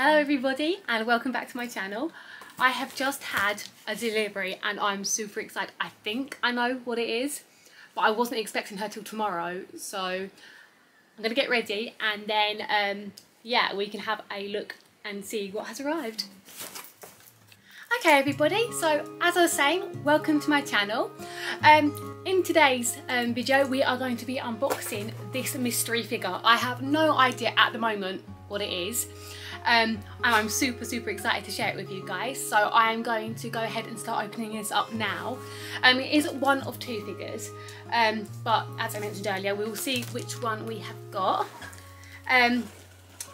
Hello everybody and welcome back to my channel. I have just had a delivery and I'm super excited. I think I know what it is, but I wasn't expecting her till tomorrow. So I'm gonna get ready and then um, yeah, we can have a look and see what has arrived. Okay everybody, so as I was saying, welcome to my channel. Um, in today's um, video we are going to be unboxing this mystery figure. I have no idea at the moment what it is um, and I'm super super excited to share it with you guys so I am going to go ahead and start opening this up now. Um, it is one of two figures um, but as I mentioned earlier we will see which one we have got. Um,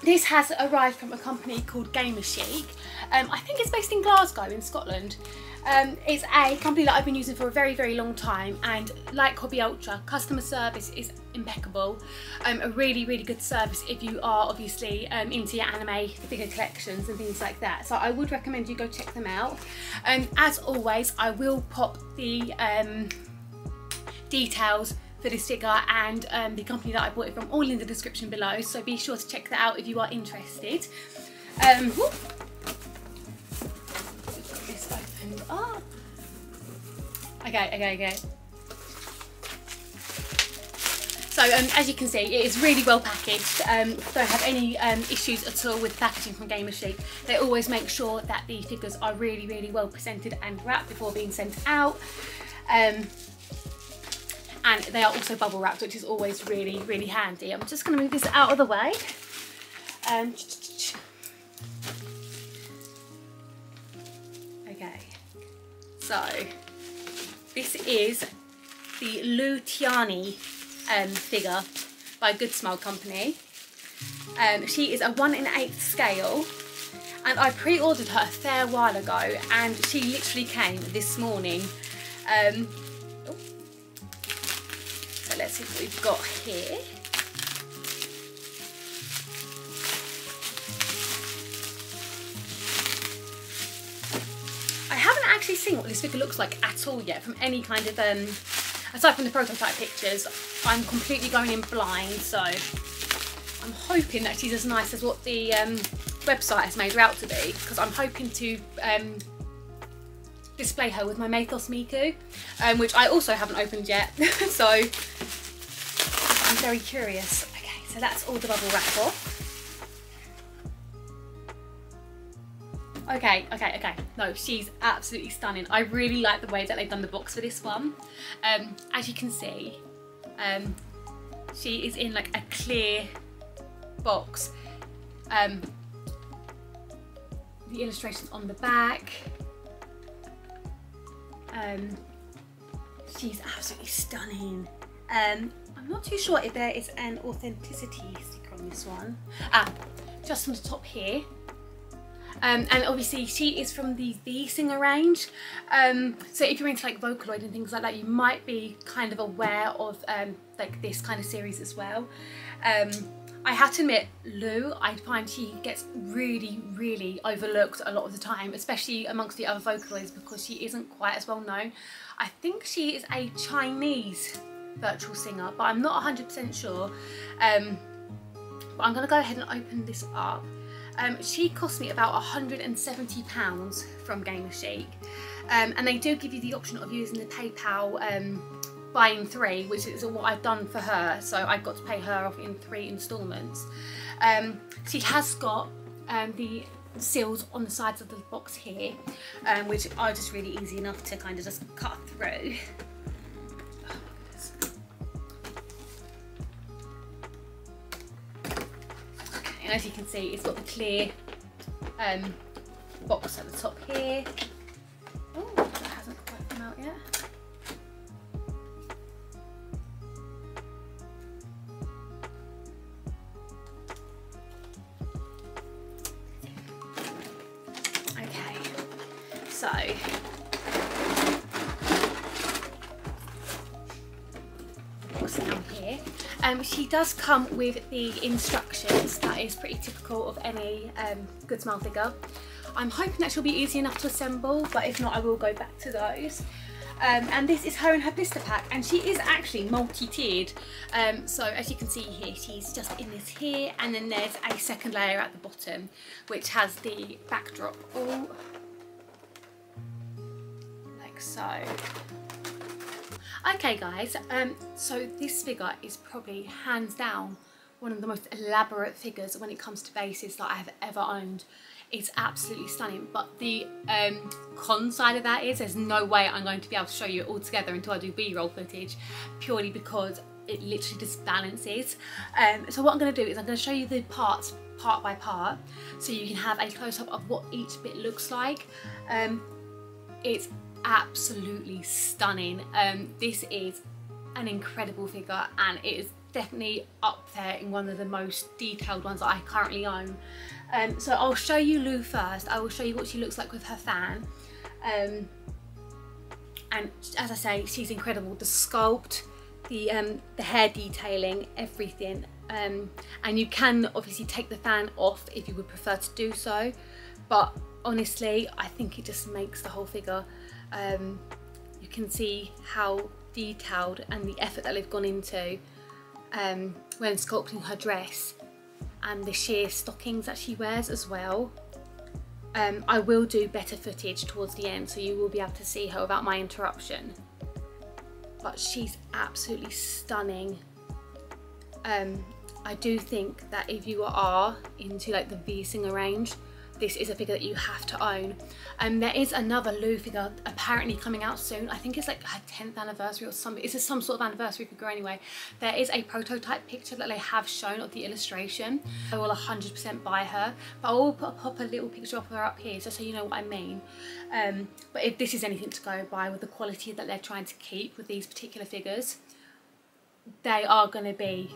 this has arrived from a company called Gamer Sheek. Um, I think it's based in Glasgow in Scotland. Um, it's a company that I've been using for a very, very long time and like Hobby Ultra, customer service is impeccable. Um, a really, really good service if you are obviously um, into your anime, bigger collections and things like that. So I would recommend you go check them out. Um, as always, I will pop the um, details for this figure and um, the company that I bought it from all in the description below so be sure to check that out if you are interested. Um, this opened up. Okay, okay, okay. So um, as you can see, it is really well packaged. Um, don't have any um, issues at all with packaging from Gamer Sheek. They always make sure that the figures are really, really well presented and wrapped before being sent out. Um, and they are also bubble wrapped which is always really really handy. I'm just going to move this out of the way. Um, okay. So this is the Luo Tianyi um, figure by Good Smile Company. Um, she is a 1 in 8 scale and I pre-ordered her a fair while ago and she literally came this morning. Um, let's see what we've got here. I haven't actually seen what this figure looks like at all yet from any kind of, um, aside from the prototype pictures, I'm completely going in blind, so I'm hoping that she's as nice as what the um, website has made her out to be, because I'm hoping to um, display her with my Mathos Miku, um, which I also haven't opened yet. so I'm very curious. Okay, so that's all the bubble wrap off. Okay, okay, okay. No, she's absolutely stunning. I really like the way that they've done the box for this one. Um, as you can see, um, she is in like a clear box. Um, the illustrations on the back, um, she's absolutely stunning. Um, I'm not too sure if there is an authenticity sticker on this one. Ah, just on the top here. Um, and obviously she is from the V Singer range. Um, so if you're into like Vocaloid and things like that, you might be kind of aware of um, like this kind of series as well. Um, I have to admit, Lu, I find she gets really, really overlooked a lot of the time, especially amongst the other Vocaloids because she isn't quite as well known. I think she is a Chinese virtual singer, but I'm not 100% sure. Um, but I'm going to go ahead and open this up. Um, she cost me about £170 from Gamer Sheek. Um, and they do give you the option of using the PayPal um, buying three, which is what I've done for her. So I got to pay her off in three instalments. Um, she has got um, the seals on the sides of the box here, um, which are just really easy enough to kind of just cut through. And as you can see, it's got the clear um, box at the top here. Oh, that hasn't quite come out yet. Okay, so Um, she does come with the instructions. That is pretty typical of any um, Good Smile figure. I'm hoping that she'll be easy enough to assemble, but if not, I will go back to those. Um, and this is her in her blister pack and she is actually multi-tiered. Um, so as you can see here, she's just in this here and then there's a second layer at the bottom which has the backdrop all like so. Okay guys, um, so this figure is probably hands down one of the most elaborate figures when it comes to bases that I have ever owned. It's absolutely stunning, but the um, con side of that is there's no way I'm going to be able to show you it all together until I do B-roll footage, purely because it literally just balances. Um, so what I'm going to do is I'm going to show you the parts part by part, so you can have a close-up of what each bit looks like. Um, it's absolutely stunning. Um, this is an incredible figure and it is definitely up there in one of the most detailed ones that I currently own. Um, so I'll show you Lou first. I will show you what she looks like with her fan. Um, and as I say, she's incredible. The sculpt, the, um, the hair detailing, everything. Um, and you can obviously take the fan off if you would prefer to do so. But honestly, I think it just makes the whole figure. Um, you can see how detailed and the effort that they've gone into um, when sculpting her dress and the sheer stockings that she wears as well. Um, I will do better footage towards the end so you will be able to see her without my interruption. But she's absolutely stunning. Um, I do think that if you are into like the V Singer range, this is a figure that you have to own. And um, there is another Lou figure apparently coming out soon. I think it's like her 10th anniversary or something. It's some sort of anniversary figure anyway. There is a prototype picture that they have shown of the illustration. I will 100% buy her, but I will put, pop a little picture of her up here just so you know what I mean. Um, but if this is anything to go by with the quality that they're trying to keep with these particular figures, they are going to be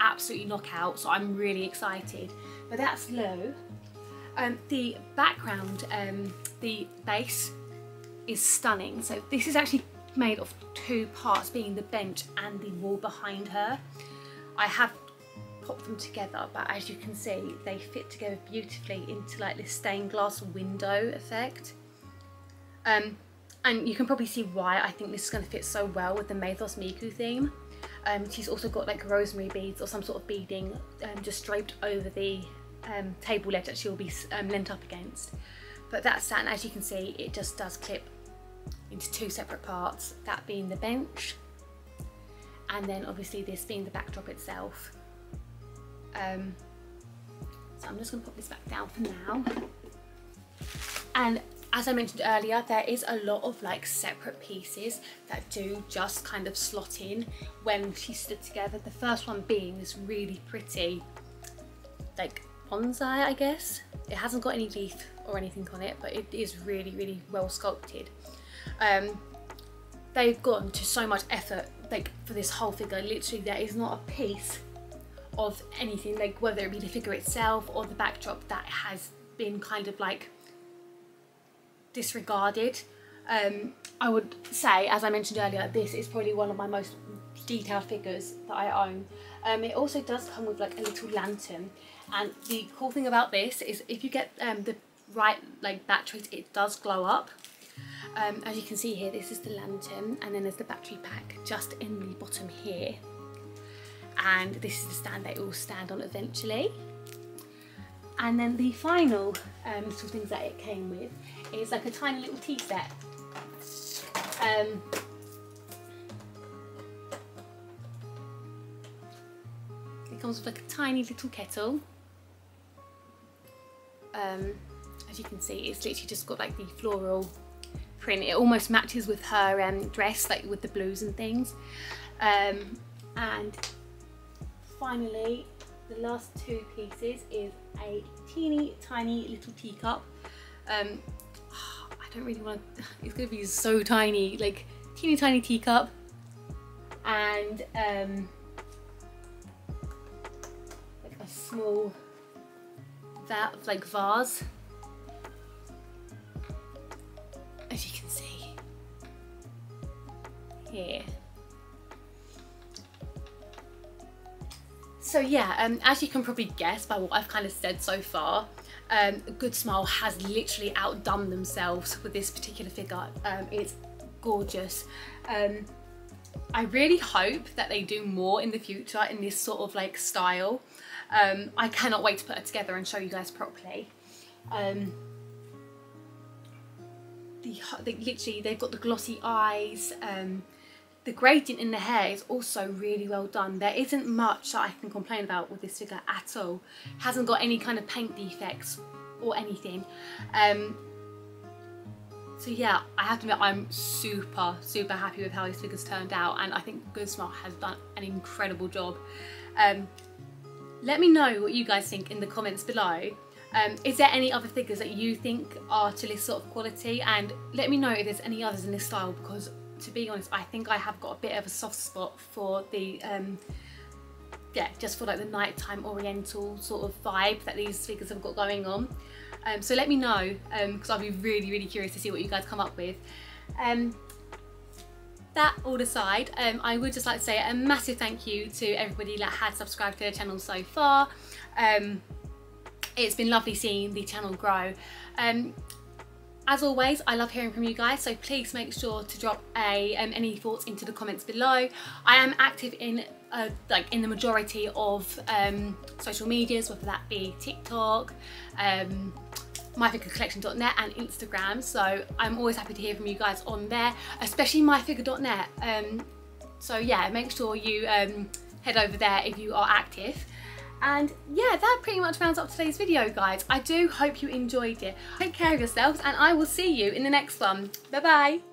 absolutely knockout so I'm really excited but that's Lou um, the background, um, the base is stunning. So this is actually made of two parts, being the bench and the wall behind her. I have popped them together, but as you can see, they fit together beautifully into like this stained glass window effect. Um, and you can probably see why I think this is going to fit so well with the Mathos Miku theme. Um, she's also got like rosemary beads or some sort of beading um, just draped over the um, table ledge that she'll be um, leant up against. But that's that, and as you can see, it just does clip into two separate parts, that being the bench, and then obviously this being the backdrop itself. Um, so I'm just going to put this back down for now. And as I mentioned earlier, there is a lot of like separate pieces that do just kind of slot in when she stood together. The first one being this really pretty like bonsai, I guess. It hasn't got any leaf or anything on it, but it is really, really well sculpted. Um, they've gone to so much effort like for this whole figure. Literally, there is not a piece of anything, like whether it be the figure itself or the backdrop that has been kind of like disregarded. Um, I would say, as I mentioned earlier, this is probably one of my most detailed figures that I own. Um, it also does come with like a little lantern. And the cool thing about this is if you get um, the right like batteries it does glow up. Um, as you can see here this is the lantern and then there's the battery pack just in the bottom here. And this is the stand they all stand on eventually. And then the final um, things that it came with is like a tiny little tea set. Um, it comes with like a tiny little kettle. Um, as you can see it's literally just got like the floral print. It almost matches with her um, dress like with the blues and things. Um, and finally the last two pieces is a teeny tiny little teacup. Um, I don't really want to it's gonna be so tiny like teeny tiny teacup. And um, small that like vase as you can see here so yeah um, as you can probably guess by what I've kind of said so far um, Good Smile has literally outdone themselves with this particular figure um, it's gorgeous. Um, I really hope that they do more in the future in this sort of like style. Um, I cannot wait to put it together and show you guys properly. Um, the, they, literally, they've got the glossy eyes. Um, the gradient in the hair is also really well done. There isn't much that I can complain about with this figure at all. Hasn't got any kind of paint defects or anything. Um, so yeah, I have to admit I'm super, super happy with how this figure's turned out and I think Guzma has done an incredible job. Um, let me know what you guys think in the comments below. Um, is there any other figures that you think are to this sort of quality? And let me know if there's any others in this style because to be honest I think I have got a bit of a soft spot for the um, yeah just for like the nighttime oriental sort of vibe that these figures have got going on. Um, so let me know because um, I'll be really really curious to see what you guys come up with. Um, that all aside, um, I would just like to say a massive thank you to everybody that has subscribed to the channel so far. Um, it's been lovely seeing the channel grow. Um, as always, I love hearing from you guys, so please make sure to drop a um, any thoughts into the comments below. I am active in uh, like in the majority of um, social medias, whether that be TikTok, um, myfigurecollection.net and Instagram. So I'm always happy to hear from you guys on there, especially myfigure.net. Um, so yeah, make sure you um, head over there if you are active. And yeah, that pretty much rounds up today's video, guys. I do hope you enjoyed it. Take care of yourselves and I will see you in the next one. Bye-bye.